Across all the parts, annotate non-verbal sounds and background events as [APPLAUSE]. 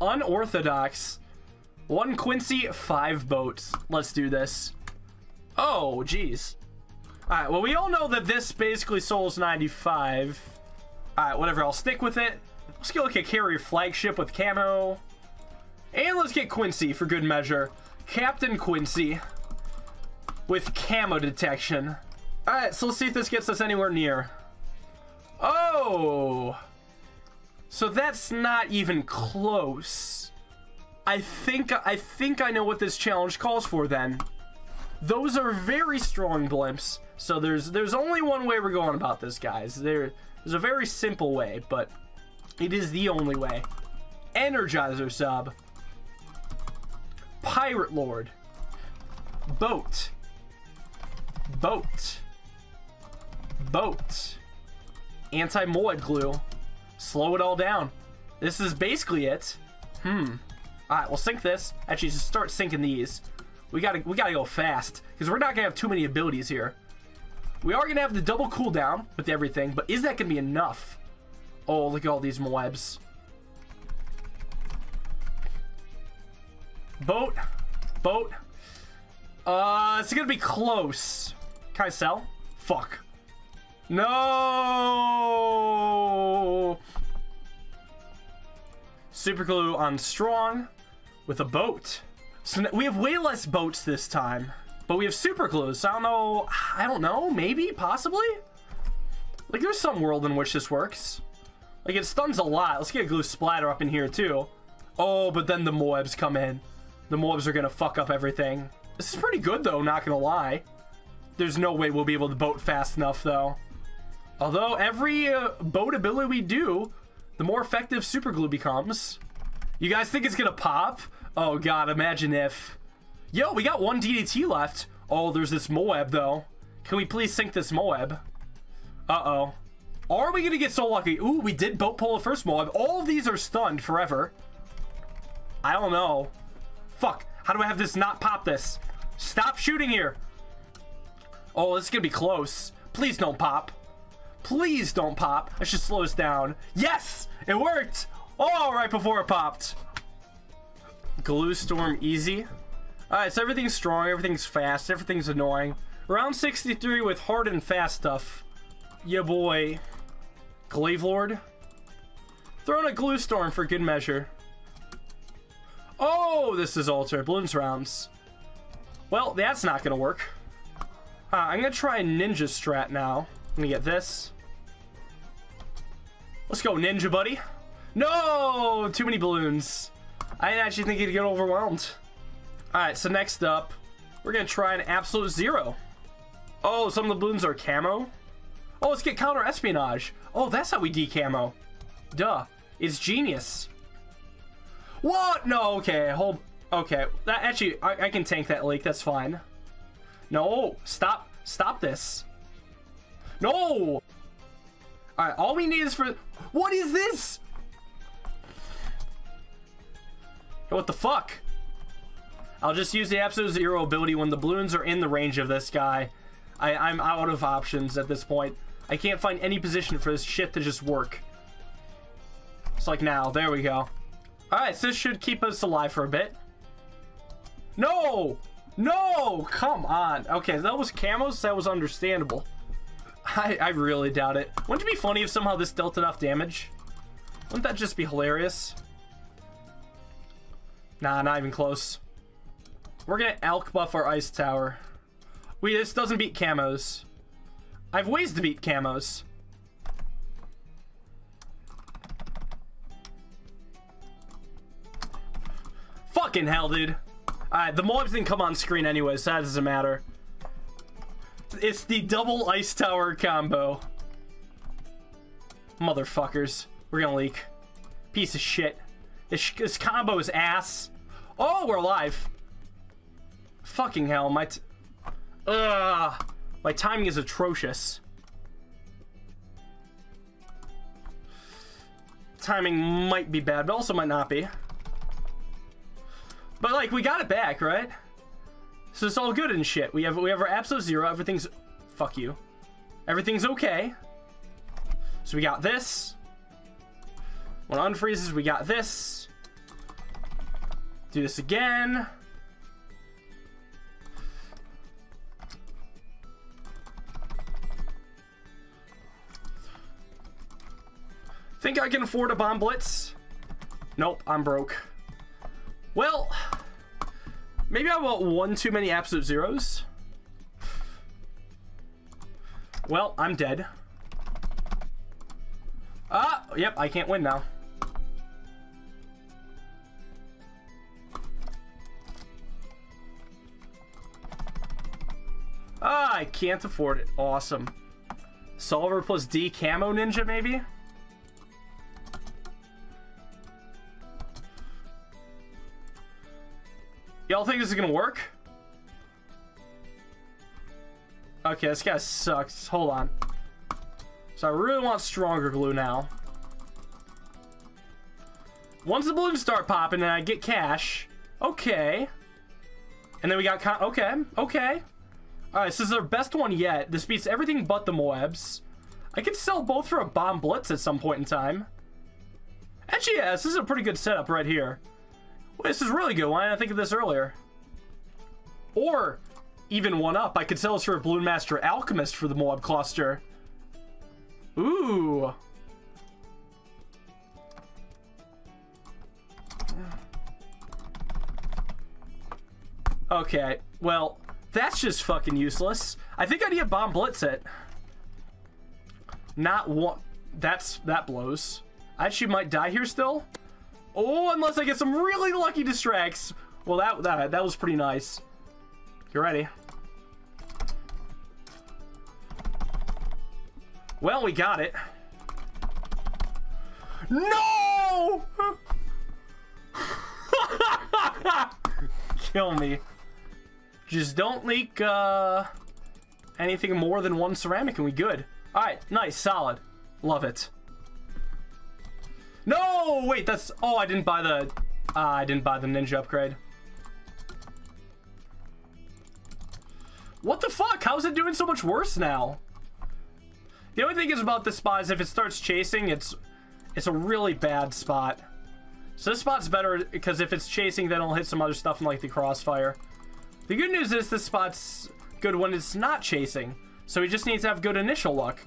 Unorthodox. One Quincy, five boats. Let's do this. Oh, jeez. Alright, well, we all know that this basically souls 95. Alright, whatever, I'll stick with it. Let's look at carrier flagship with camo. And let's get Quincy for good measure. Captain Quincy with camo detection. Alright, so let's see if this gets us anywhere near. Oh! So that's not even close. I think I think I know what this challenge calls for then. Those are very strong blimps. So there's there's only one way we're going about this, guys. There, there's a very simple way, but it is the only way. Energizer sub. Pirate Lord. Boat. Boat. Boat. Anti-moed glue. Slow it all down. This is basically it. Hmm. Alright, we'll sink this. Actually, just start sinking these. We gotta we gotta go fast. Because we're not gonna have too many abilities here. We are gonna have the double cooldown with everything, but is that gonna be enough? Oh, look at all these Moabs. Boat. Boat. Uh, it's gonna be close. Can I sell? Fuck. No! Super glue on strong with a boat. So we have way less boats this time, but we have super glue. So I don't know. I don't know. Maybe, possibly. Like there's some world in which this works. Like it stuns a lot. Let's get a glue splatter up in here too. Oh, but then the Moabs come in. The Moabs are gonna fuck up everything. This is pretty good though, not gonna lie. There's no way we'll be able to boat fast enough though. Although every uh, boat ability we do, the more effective super glue becomes. You guys think it's gonna pop? Oh god, imagine if. Yo, we got one DDT left. Oh, there's this Moab though. Can we please sink this Moab? Uh-oh. Are we gonna get so lucky? Ooh, we did boat pull the first Moeb. All of these are stunned forever. I don't know. Fuck. How do I have this not pop this? Stop shooting here. Oh, this is gonna be close. Please don't pop. Please don't pop. I should slow this down. Yes! It worked! Oh, right before it popped. Glue Storm easy. Alright, so everything's strong, everything's fast, everything's annoying. Round 63 with hard and fast stuff. Yeah, boy. Glaive Lord. Throw in a Glue Storm for good measure. Oh, this is Alter. Balloons rounds. Well, that's not going to work. Uh, I'm going to try a Ninja strat now. I'm going to get this. Let's go, Ninja Buddy. No! Too many balloons. I didn't actually think he'd get overwhelmed. Alright, so next up, we're going to try an Absolute Zero. Oh, some of the balloons are camo. Oh, let's get counter espionage. Oh, that's how we decamo. Duh. It's genius. What? No, okay. Hold. Okay. That actually, I, I can tank that leak. That's fine. No, stop. Stop this. No! Alright, all we need is for... What is this? What the fuck? I'll just use the Absolute Zero ability when the balloons are in the range of this guy. I, I'm out of options at this point. I can't find any position for this shit to just work. It's like now. There we go. Alright, so this should keep us alive for a bit. No! No! Come on. Okay, that was camos. That was understandable. I, I really doubt it. Wouldn't it be funny if somehow this dealt enough damage? Wouldn't that just be hilarious? Nah, not even close. We're gonna elk buff our ice tower. We this doesn't beat camos. I have ways to beat camos. Fucking hell, dude. Alright, the mobs didn't come on screen anyway, so that doesn't matter. It's the double ice tower combo. Motherfuckers. We're gonna leak. Piece of shit. This, this combo is ass. Oh, we're alive. Fucking hell, my... Ugh. My timing is atrocious. Timing might be bad, but also might not be. But, like, we got it back, right? So it's all good and shit. We have we have our absolute zero. Everything's fuck you. Everything's okay. So we got this. When unfreezes, we got this. Do this again. Think I can afford a bomb blitz? Nope, I'm broke. Well, maybe I want one too many absolute zeros. Well, I'm dead. Ah, yep, I can't win now. Ah, I can't afford it. Awesome. Solver plus D camo ninja, maybe? Y'all think this is gonna work? Okay, this guy sucks. Hold on. So I really want stronger glue now. Once the balloons start popping and I get cash, okay. And then we got, okay, okay. All right, so this is our best one yet. This beats everything but the Moabs. I could sell both for a bomb blitz at some point in time. Actually, yeah, this is a pretty good setup right here. This is really good. Why didn't I think of this earlier? Or, even one up, I could sell this for a Bloon Master Alchemist for the Moab cluster. Ooh. Okay, well, that's just fucking useless. I think I need a bomb blitz it. Not one. That's that blows. I actually might die here still. Oh, unless I get some really lucky distracts. Well, that that that was pretty nice. You ready? Well, we got it. No! [LAUGHS] Kill me. Just don't leak uh, anything more than one ceramic and we good. All right, nice, solid. Love it. No, wait, that's, oh, I didn't buy the, uh, I didn't buy the ninja upgrade. What the fuck? How is it doing so much worse now? The only thing is about this spot is if it starts chasing, it's it's a really bad spot. So this spot's better because if it's chasing, then it'll hit some other stuff in like the crossfire. The good news is this spot's good when it's not chasing. So he just needs to have good initial luck.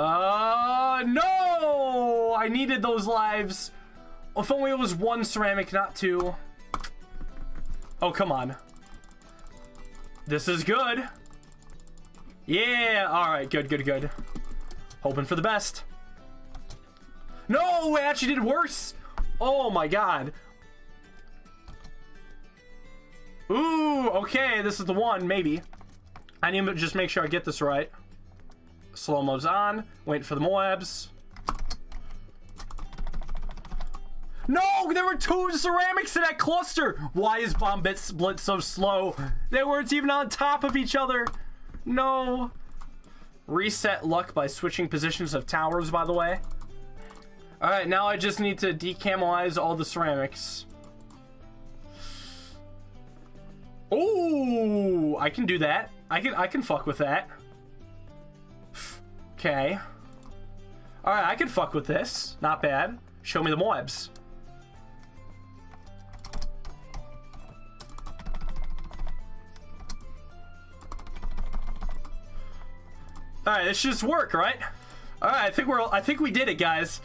Uh, no! I needed those lives. If only it was one ceramic, not two. Oh, come on. This is good. Yeah, alright, good, good, good. Hoping for the best. No, it actually did worse. Oh my god. Ooh, okay, this is the one, maybe. I need to just make sure I get this right. Slow-mo's on. Wait for the Moabs. No, there were two ceramics in that cluster. Why is Bomb Blitz so slow? They weren't even on top of each other. No. Reset luck by switching positions of towers, by the way. Alright, now I just need to decamelize all the ceramics. Oh, I can do that. I can I can fuck with that. Okay. Alright, I can fuck with this. Not bad. Show me the Moabs. Alright, this should just work, right? Alright, I think we're I think we did it, guys.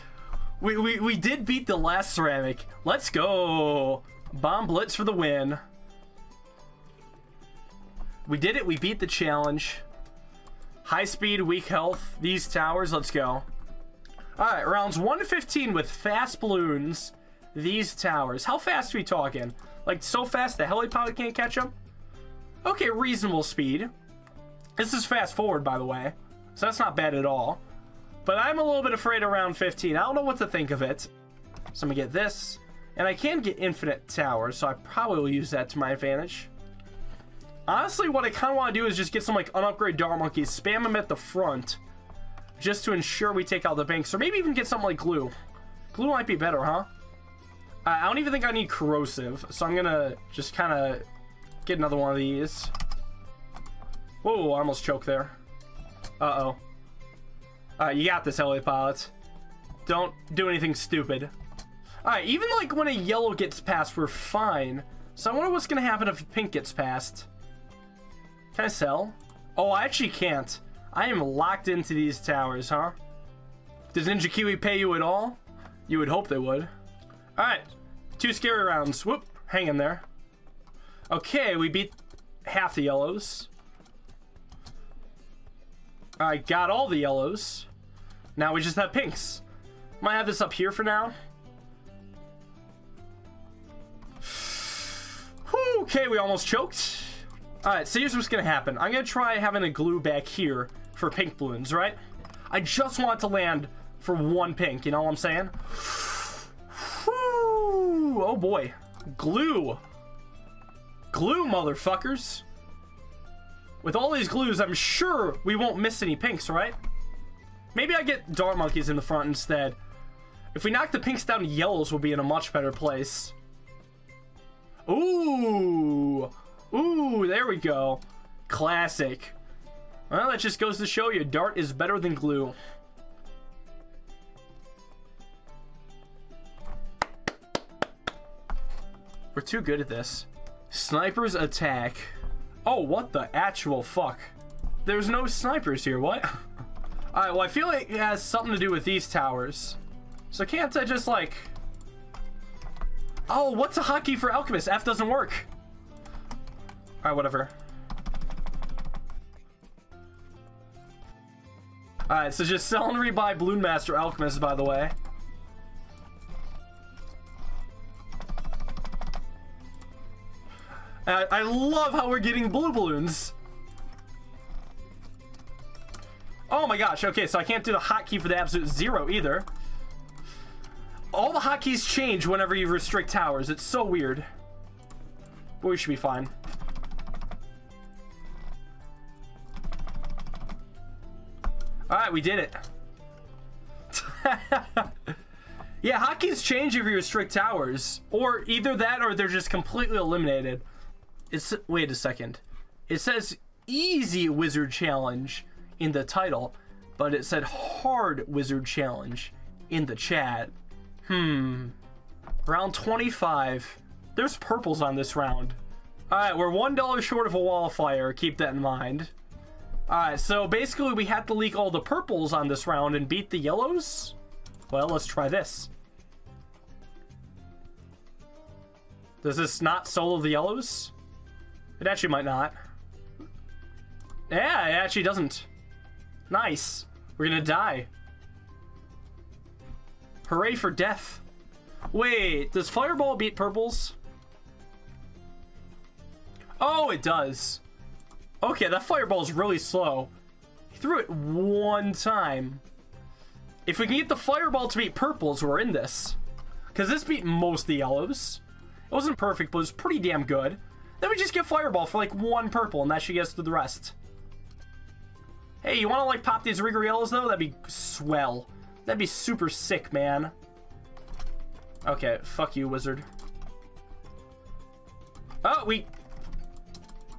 We, we, we did beat the last ceramic. Let's go. Bomb Blitz for the win. We did it. We beat the challenge. High speed, weak health. These towers. Let's go. All right, rounds 1 to 15 with fast balloons. These towers. How fast are we talking? Like, so fast the helipod can't catch them? Okay, reasonable speed. This is fast forward, by the way. So that's not bad at all. But I'm a little bit afraid around 15. I don't know what to think of it. So I'm gonna get this. And I can get infinite towers, so I probably will use that to my advantage. Honestly, what I kind of want to do is just get some like unupgraded dart monkeys, spam them at the front, just to ensure we take out the banks, or maybe even get something like glue. Glue might be better, huh? I don't even think I need corrosive, so I'm gonna just kind of get another one of these. Whoa, I almost choked there. Uh-oh. Alright, you got this, LA pilots. Don't do anything stupid. Alright, even like when a yellow gets passed, we're fine. So I wonder what's gonna happen if pink gets passed. Can I sell? Oh, I actually can't. I am locked into these towers, huh? Does Ninja Kiwi pay you at all? You would hope they would. Alright, two scary rounds. Whoop, hang in there. Okay, we beat half the yellows. I got all the yellows. Now we just have pinks. Might have this up here for now. [SIGHS] Okay, we almost choked. Alright, so here's what's gonna happen. I'm gonna try having a glue back here for pink balloons, right? I just want to land for one pink, you know what I'm saying? Whew, oh boy. Glue. Glue, motherfuckers. With all these glues, I'm sure we won't miss any pinks, right? Maybe I get dart monkeys in the front instead. If we knock the pinks down yellows, we'll be in a much better place. Ooh. Ooh, there we go. Classic. Well, that just goes to show you, dart is better than glue. We're too good at this. Snipers attack. Oh, what the actual fuck? There's no snipers here, what? [LAUGHS] Alright, well I feel like it has something to do with these towers. So can't I just like... Oh, what's a hotkey for Alchemist? F doesn't work. Alright, whatever. Alright, so just sell and rebuy Bloon Master Alchemist, by the way. I, I love how we're getting blue balloons. Oh my gosh, okay, so I can't do the hotkey for the absolute zero either. All the hotkeys change whenever you restrict towers. It's so weird. But we should be fine. Alright, we did it. [LAUGHS] yeah, hotkeys change if you restrict towers. Or either that or they're just completely eliminated. It's wait a second. It says easy wizard challenge in the title, but it said hard wizard challenge in the chat. Hmm. Round 25. There's purples on this round. Alright, we're $1 short of a wall of fire. Keep that in mind. Alright, so basically we have to leak all the purples on this round and beat the yellows? Well, let's try this. Does this not solo the yellows? It actually might not. Yeah, it actually doesn't. Nice. We're gonna die. Hooray for death. Wait, does Fireball beat purples? Oh, it does. Okay, that Fireball's really slow. He threw it one time. If we can get the Fireball to beat purples, we're in this. Because this beat most of the yellows. It wasn't perfect, but it was pretty damn good. Then we just get Fireball for like one purple, and that should get us to the rest. Hey, you want to like pop these Rigoriellos though? That'd be swell. That'd be super sick, man. Okay, fuck you, wizard. Oh, we...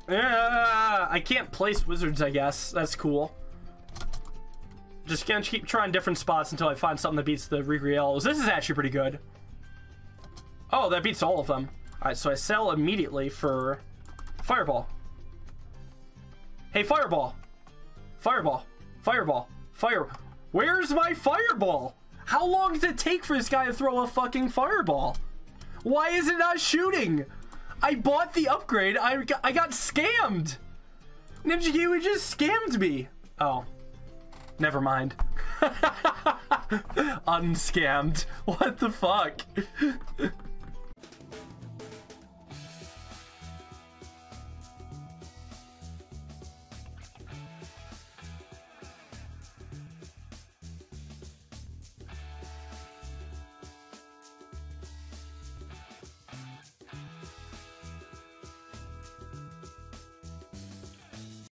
Uh, I can't place wizards, I guess. That's cool. Just gonna keep trying different spots until I find something that beats the Rigoriellos. This is actually pretty good. Oh, that beats all of them. Alright, so I sell immediately for Fireball. Hey, Fireball! Fireball! Fireball! Fire! Where's my Fireball? How long does it take for this guy to throw a fucking Fireball? Why is it not shooting? I bought the upgrade. I got, I got scammed. Ninja Kiwi just scammed me. Oh. Never mind. [LAUGHS] Unscammed. What the fuck? [LAUGHS]